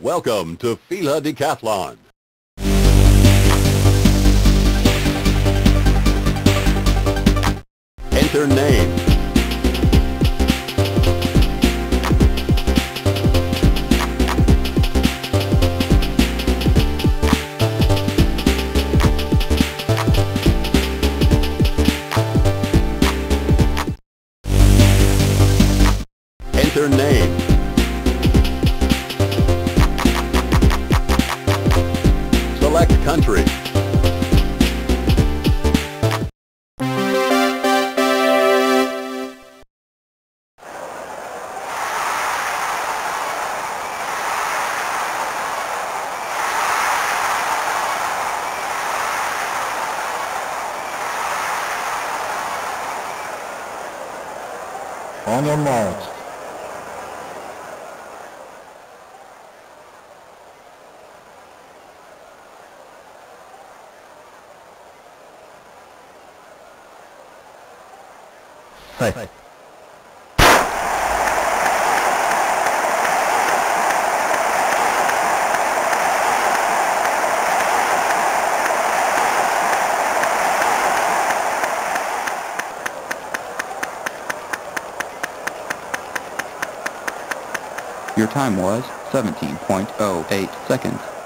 Welcome to Fila Decathlon. Enter name. Enter name. Country. On your marks. Your time was 17.08 seconds.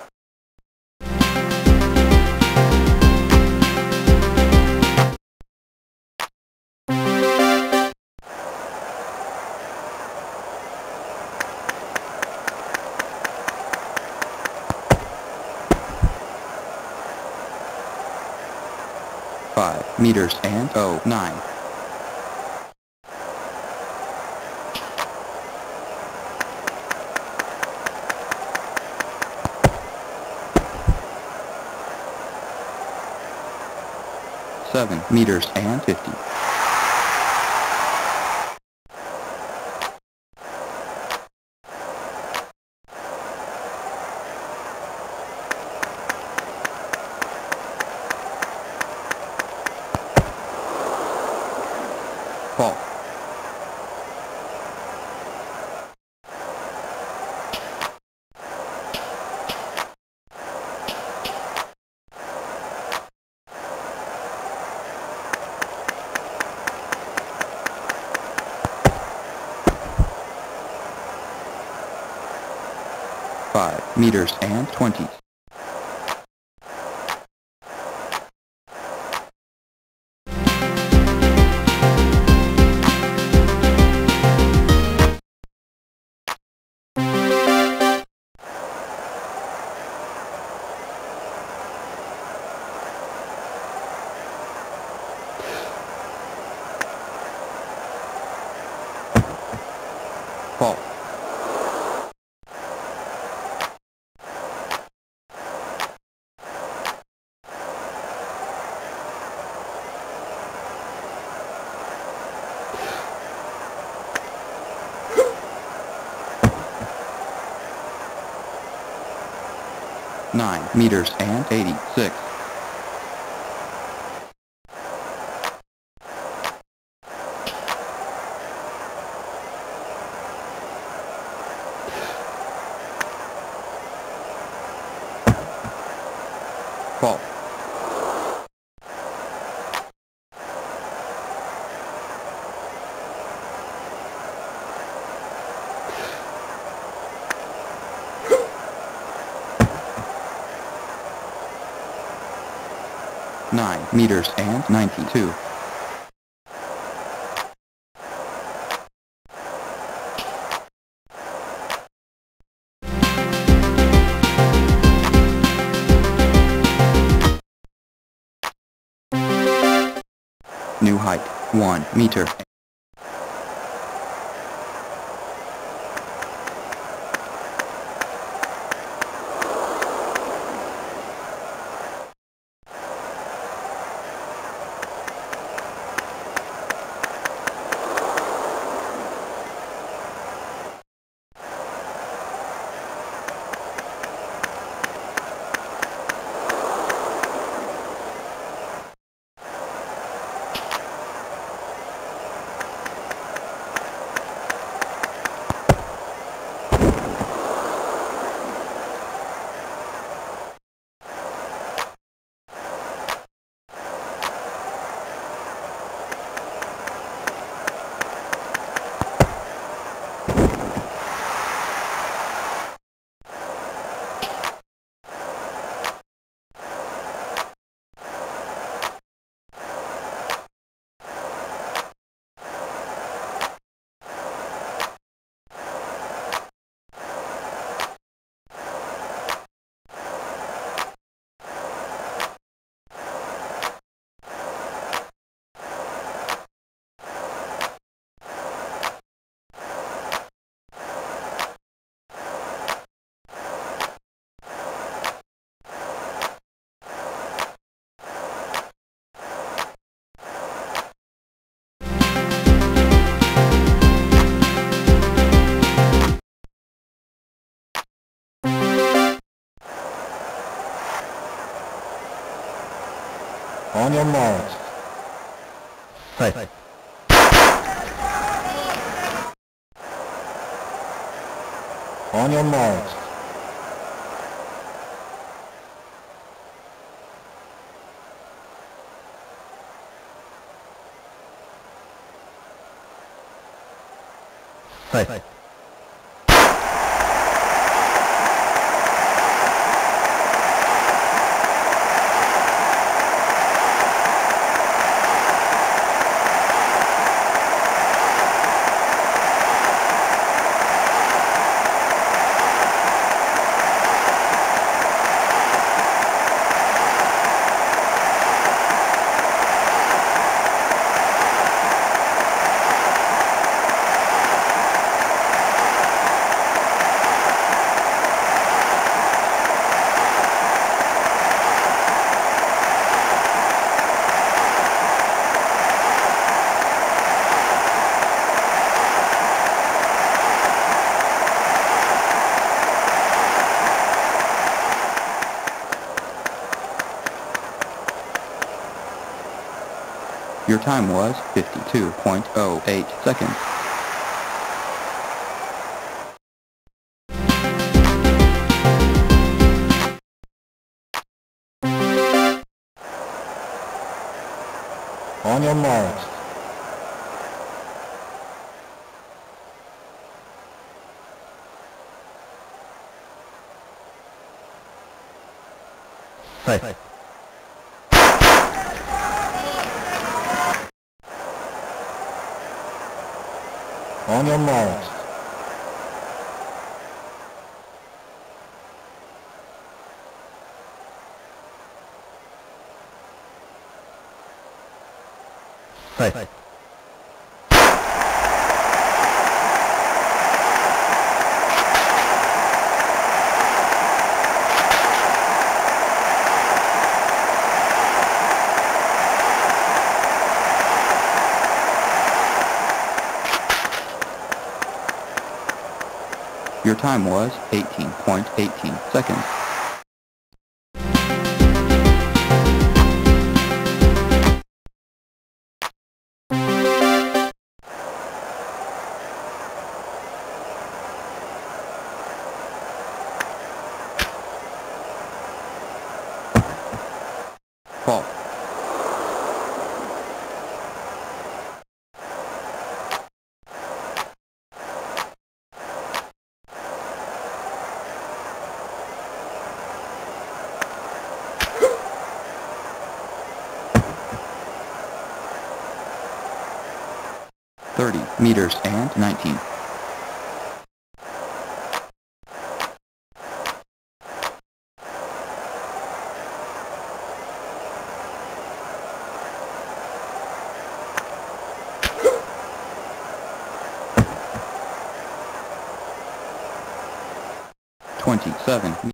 Meters and oh nine. Seven meters and fifty. 5 meters and 20. False. 9 meters and 86 9 meters and 92. New height, 1 meter On your marks. Set. On your marks. Set. Your time was 52.08 seconds. On your marks. Set. On your marks. Set. Your time was 18.18 seconds. 30 meters and 19. Twenty-seven.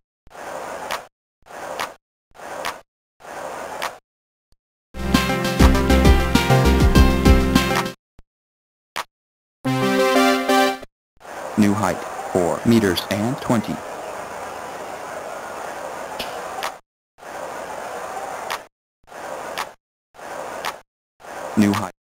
New height.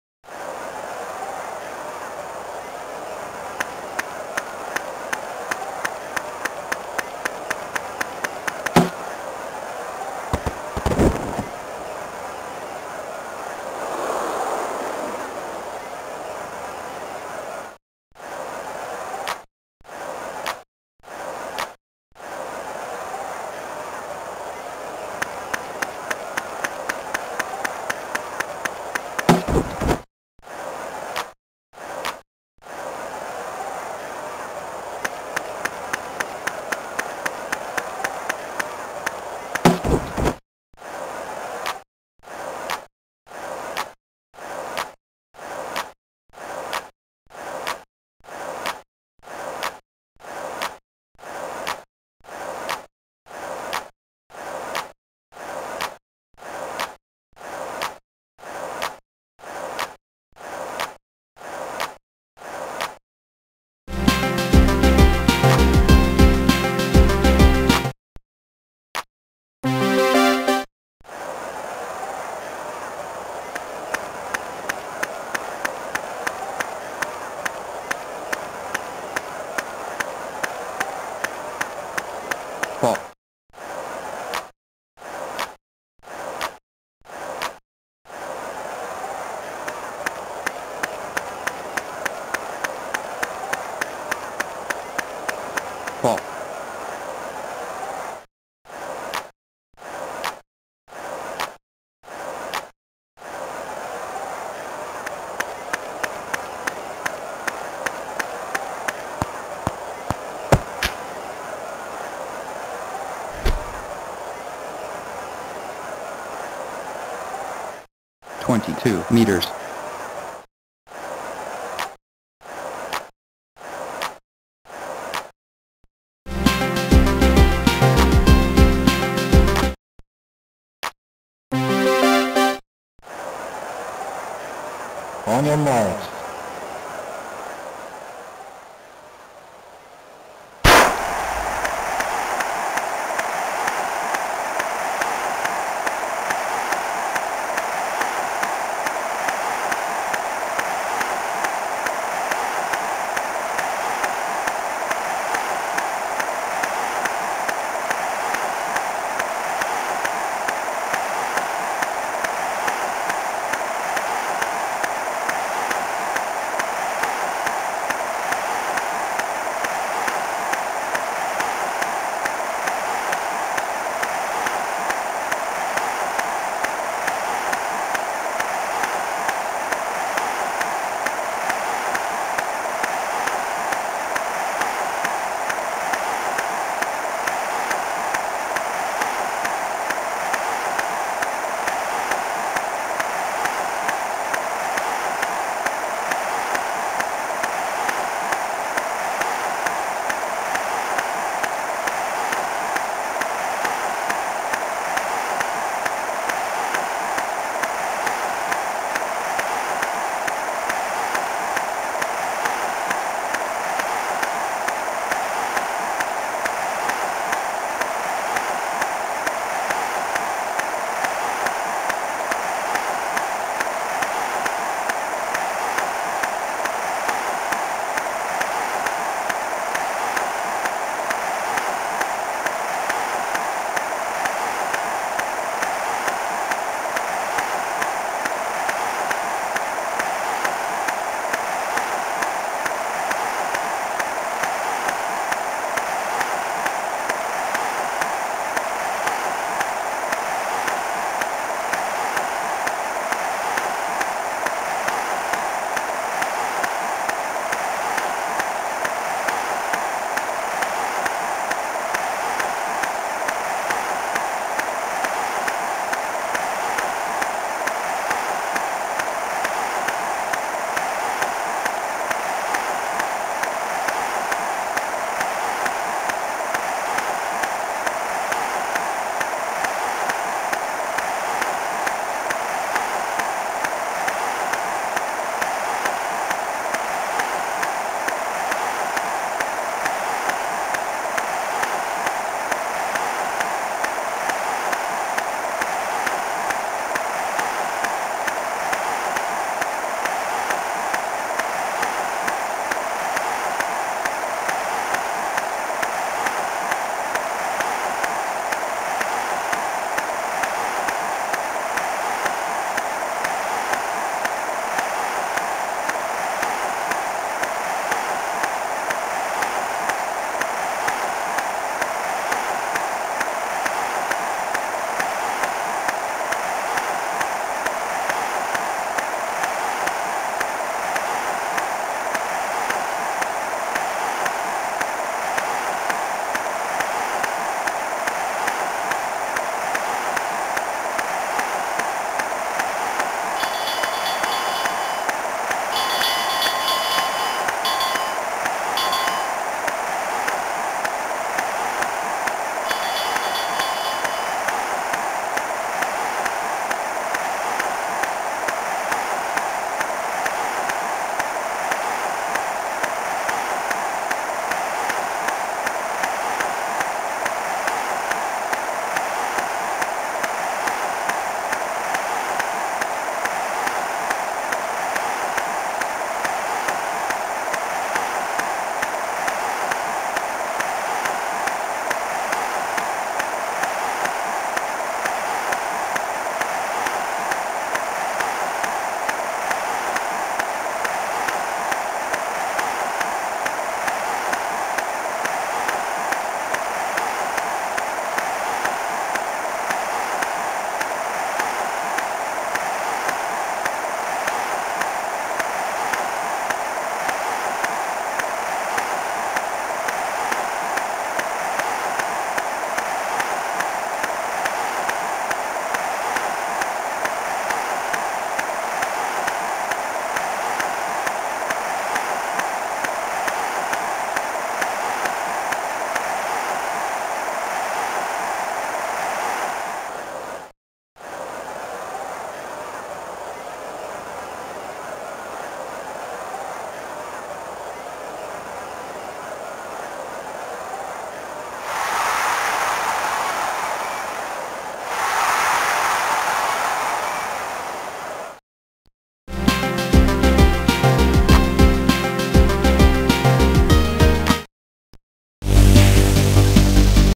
22 meters. On your marks.